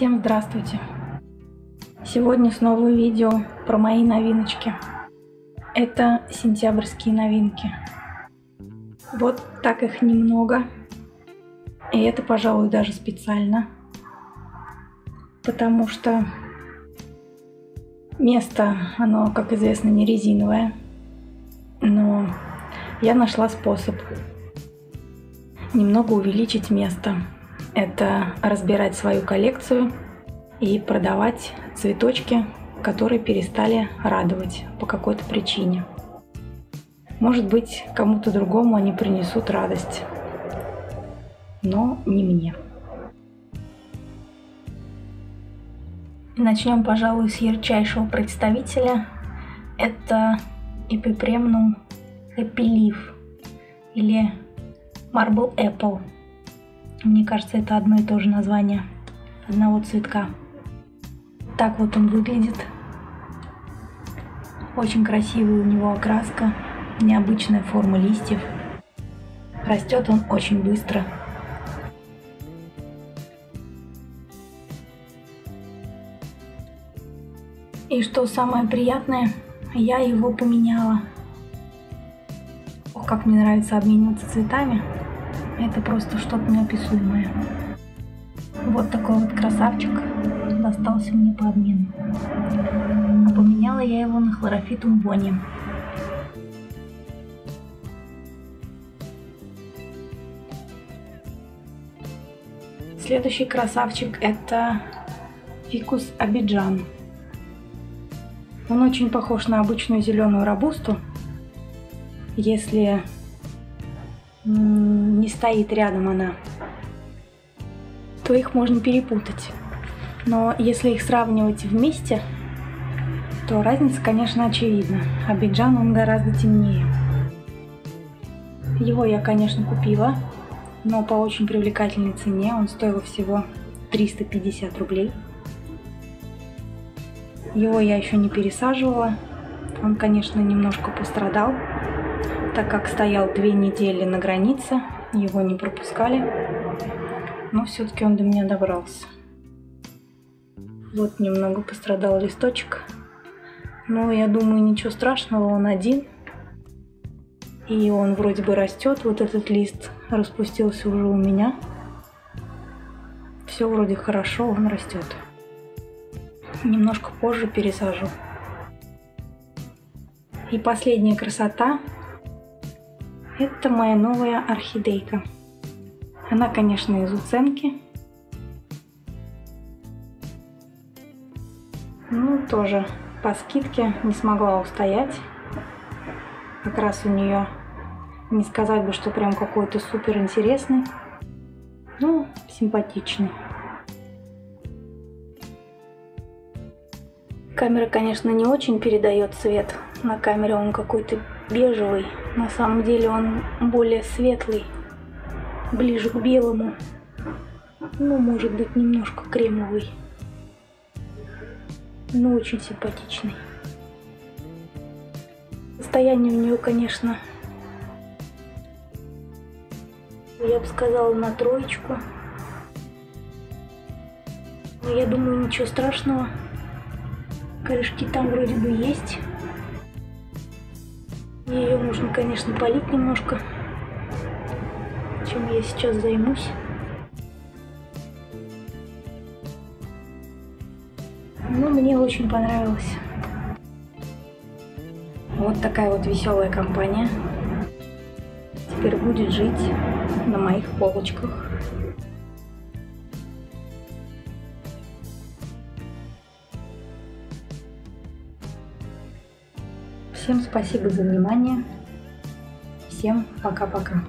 Всем здравствуйте! Сегодня снова видео про мои новиночки. Это сентябрьские новинки. Вот так их немного. И это, пожалуй, даже специально. Потому что место, оно, как известно, не резиновое. Но я нашла способ немного увеличить место. Это разбирать свою коллекцию и продавать цветочки, которые перестали радовать по какой-то причине. Может быть, кому-то другому они принесут радость, но не мне. Начнем, пожалуй, с ярчайшего представителя. Это Эпипремнум Leaf или Marble Apple. Мне кажется, это одно и то же название одного цветка. Так вот он выглядит. Очень красивая у него окраска, необычная форма листьев. Растет он очень быстро. И что самое приятное, я его поменяла. Ох, как мне нравится обмениваться цветами. Это просто что-то неописуемое. Вот такой вот красавчик достался мне по обмену. А поменяла я его на хлорофитум бони. Следующий красавчик это фикус Абиджан. Он очень похож на обычную зеленую рабусту, если не стоит рядом она, то их можно перепутать. Но если их сравнивать вместе, то разница, конечно, очевидна. Абиджан, он гораздо темнее. Его я, конечно, купила, но по очень привлекательной цене. Он стоил всего 350 рублей. Его я еще не пересаживала. Он, конечно, немножко пострадал, так как стоял две недели на границе, его не пропускали, но все-таки он до меня добрался. Вот немного пострадал листочек, но я думаю, ничего страшного, он один. И он вроде бы растет, вот этот лист распустился уже у меня. Все вроде хорошо, он растет. Немножко позже пересажу. И последняя красота это моя новая орхидейка. Она, конечно, из уценки. Ну, тоже по скидке не смогла устоять. Как раз у нее не сказать бы, что прям какой-то супер интересный. Ну, симпатичный. Камера, конечно, не очень передает цвет. На камере он какой-то бежевый. На самом деле он более светлый, ближе к белому. Ну, может быть, немножко кремовый. Но очень симпатичный. Состояние у нее, конечно, я бы сказала, на троечку. Но я думаю, ничего страшного. Корешки там вроде бы есть. Ее нужно, конечно, полить немножко, чем я сейчас займусь. Но мне очень понравилось. Вот такая вот веселая компания. Теперь будет жить на моих полочках. Всем спасибо за внимание. Всем пока-пока.